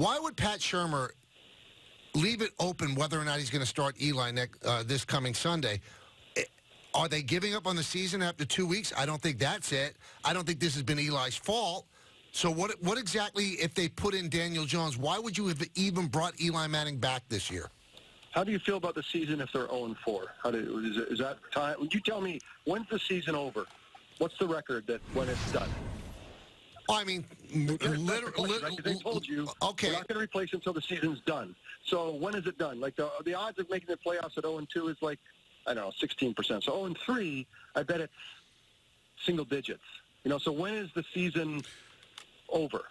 Why would Pat Shurmur leave it open whether or not he's going to start Eli next, uh, this coming Sunday? Eh, Are they giving up on the season after two weeks? I don't think that's it. I don't think this has been Eli's fault. So what what exactly, if they put in Daniel Jones, why would you have even brought Eli Manning back this year? How do you feel about the season if they're 0 4? How do, is, is that time? Would you tell me when's the season over? What's the record that when it's done? I mean, literally, question, they told you Okay. we're not going to replace until the season's done. So when is it done? Like the the odds of making the playoffs at 0 2 is like I don't know 16 percent. So 0 3, I bet it's single digits. You know. So when is the season over?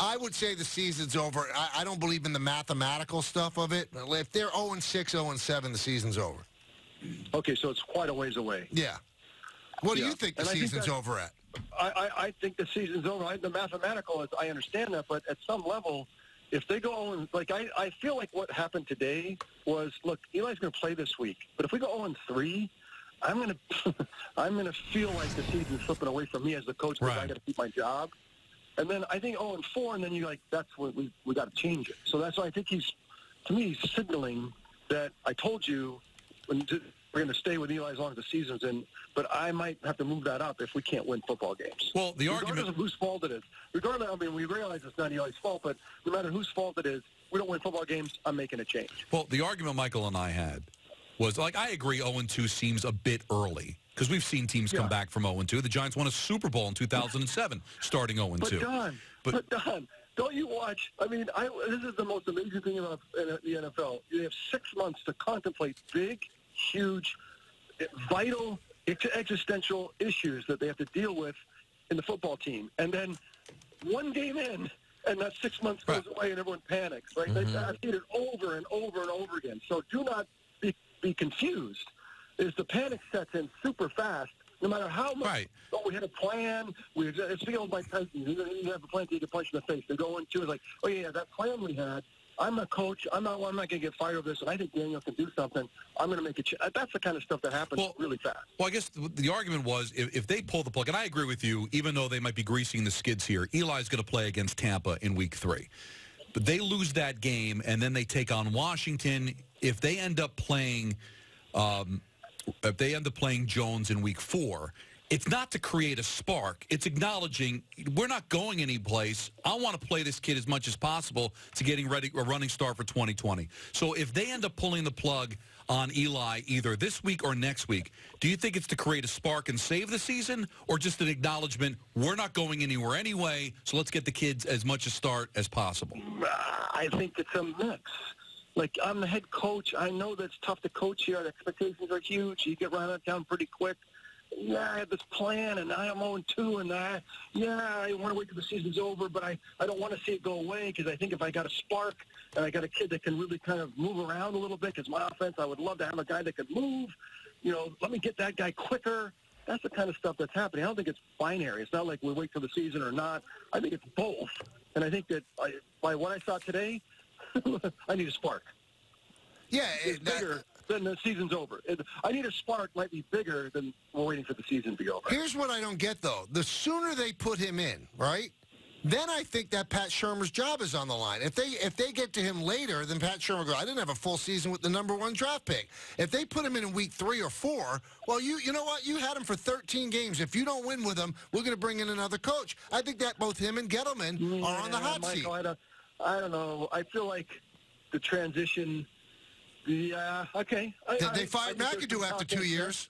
I would say the season's over. I, I don't believe in the mathematical stuff of it. If they're 0 and 6, 0 and 7, the season's over. Okay, so it's quite a ways away. Yeah. What do you think the And I think season's over at? I, I, I think the season's over. I, the mathematical is, I understand that, but at some level, if they go and like I, I feel like what happened today was look, Eli's going to play this week, but if we go 0 three, I'm going to I'm going to feel like the season's slipping away from me as the coach because I got to keep my job. And then I think 0 and four, and then you're like, that's what we we got to change it. So that's why I think he's to me he's signaling that I told you when we're going to stay with Eli as long as the season's in, but I might have to move that up if we can't win football games. Well, the regardless argument of whose fault it is, regardless, I mean, we realize it's not Eli's fault, but no matter whose fault it is, we don't win football games. I'm making a change. Well, the argument Michael and I had was like I agree 0 2 seems a bit early because we've seen teams come back from 0 2. The Giants won a Super Bowl in 2007 starting 0 But 2. Don, But- but, Don, don't you watch? I mean, I, this is the most amazing thing about the NFL. You have six months to contemplate big, huge, vital, ex- existential issues that they have to deal with in the football team, and then one game in, and that six months goes away, and everyone panics. Right? They mm-hmm. I've seen it over and over and over again. So do not be, be confused. Is the panic sets in super fast, no matter how much Right. oh, we had a plan. We it's feels like Tyson. You have a plan to get punched in the face. They go into it like, oh yeah, that plan we had. I'm a coach. I'm not. I'm not going to get fired over this, and I think Daniel can do something. I'm going to make a. Ch-. That's the kind of stuff that happens Well- really fast. Well, I guess the, the argument was if, if they pull the plug, and I agree with you, even though they might be greasing the skids here, Eli's going to play against Tampa in week three. But they lose that game, and then they take on Washington. If they end up playing, um, if they end up playing Jones in week four, it's not to create a spark. It's acknowledging we're not going anyplace. I want to play this kid as much as possible to getting ready a running start for 2020. So if they end up pulling the plug on Eli either this week or next week, do you think it's to create a spark and save the season, or just an acknowledgement we're not going anywhere anyway? So let's get the kids as much a start as possible. I think it's a mix. Like I'm the head coach. I know that's tough to coach here. The expectations are huge. You get run out of town pretty quick. Yeah, I have this plan, and I am 0-2, and I, yeah, I want to wait till the season's over, but I, I don't want to see it go away because I think if I got a spark and I got a kid that can really kind of move around a little bit, because my offense, I would love to have a guy that could move. You know, let me get that guy quicker. That's the kind of stuff that's happening. I don't think it's binary. It's not like we wait till the season or not. I think it's both. And I think that I, by what I saw today, I need a spark. Yeah, It's it- that- bigger than the season's over. It, I need a spark might be bigger than we're waiting for the season to be over. Here's what I don't get though: the sooner they put him in, right? Then I think that Pat Shurmur's job is on the line. If they if they get to him later, then Pat Shurmur goes, I didn't have a full season with the number one draft pick. If they put him in in week three or four, well, you you know what? You had him for 13 games. If you don't win with him, we're going to bring in another coach. I think that both him and Gettleman are on the Yeah, hot seat. Michael, I don't, I don't know. I feel like the transition. Yeah, okay. I, They, I- they I fired think there's McAdoo after two calculus there. years.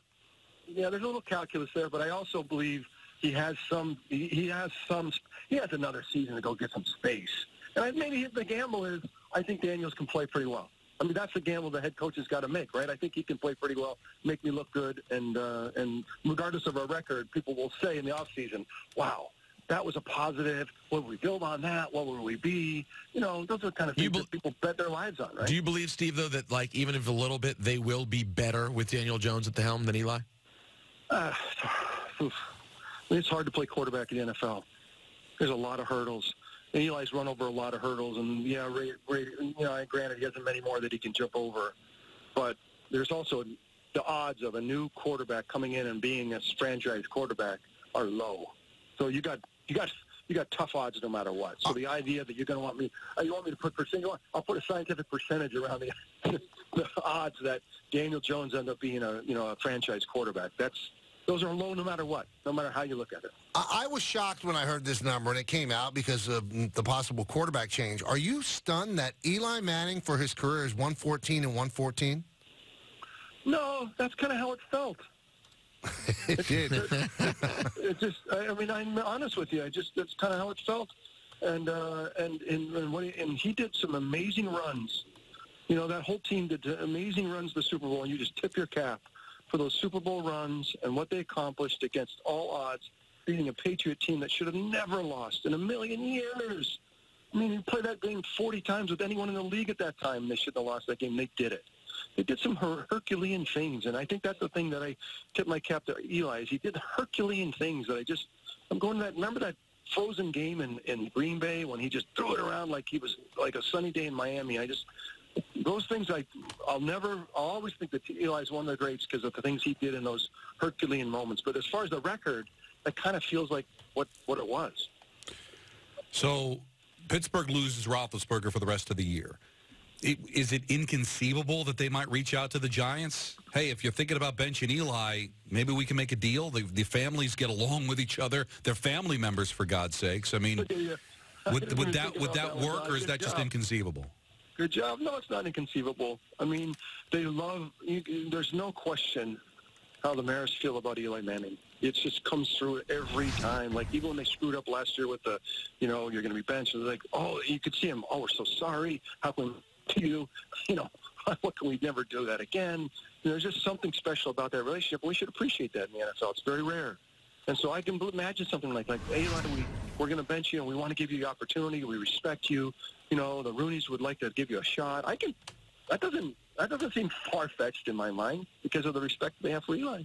Yeah, there's a little calculus there, but I also believe he has some. He, he has some. He has another season to go get some space. And I, maybe the gamble is I think Daniels can play pretty well. I mean, that's the gamble the head coach has got to make, right? I think he can play pretty well, make me look good, and uh, and regardless of our record, people will say in the off season, "Wow, that was a positive. What will we build on that? What will we be?" You know, those are the kind of things bel- that people bet their lives on, right? Do you believe, Steve, though, that like even if a little bit, they will be better with Daniel Jones at the helm than Eli? Uh, oof. I mean, it's hard to play quarterback in the NFL. There's a lot of hurdles. And Eli's run over a lot of hurdles, and yeah, Ray, Ray, you know, granted he hasn't many more that he can jump over, but there's also the odds of a new quarterback coming in and being a franchise quarterback are low. So you got you got you got tough odds no matter what. So the idea that you're going to want me, uh, you want me to put percentage, I'll put a scientific percentage around the, the odds that Daniel Jones end up being a you know a franchise quarterback. That's those are low no matter what, no matter how you look at it. I, I was shocked when I heard this number and it came out because of the possible quarterback change. Are you stunned that Eli Manning for his career is 114 and 114? No, that's kind of how it felt. It did. it just, I, I mean, I'm honest with you. I just, that's kind of how it felt. And, uh, and, and, and, he, and he did some amazing runs. You know, that whole team did amazing runs the Super Bowl, and you just tip your cap for those Super Bowl runs and what they accomplished against all odds, beating a Patriot team that should have never lost in a million years. I mean, you play that game 40 times with anyone in the league at that time. They shouldn't have lost that game. They did it. They did some Her- Herculean things, and I think that's the thing that I tip my cap to Eli is he did Herculean things that I just I'm going to that. Remember that frozen game in in Green Bay when he just threw it around like he was like a sunny day in Miami. I just those things I I'll never I'll always think that Eli is one of the greats because of the things he did in those Herculean moments. But as far as the record, that kind of feels like what what it was. So Pittsburgh loses Roethlisberger for the rest of the year. Is it inconceivable that they might reach out to the Giants? Hey, if you're thinking about benching Eli, maybe we can make a deal. The, the families get along with each other. They're family members, for God's sakes. I mean, would, would that would that work, or is that just inconceivable? Good job. No, it's not inconceivable. I mean, they love. You, there's no question how the Mariners feel about Eli Manning. It just comes through every time. Like even when they screwed up last year with the, you know, you're going to be benched. They're like, oh, you could see him. Oh, we're so sorry. How can to you? You know, what can we never do that again? There's just something special about that relationship. We should appreciate that in the NFL. It's very rare. And so I can imagine something like, like, hey, we, we're going to bench you and we want to give you the opportunity. We respect you. You know, the Rooneys would like to give you a shot. I can, that doesn't, that doesn't seem far-fetched in my mind because of the respect they have for Eli.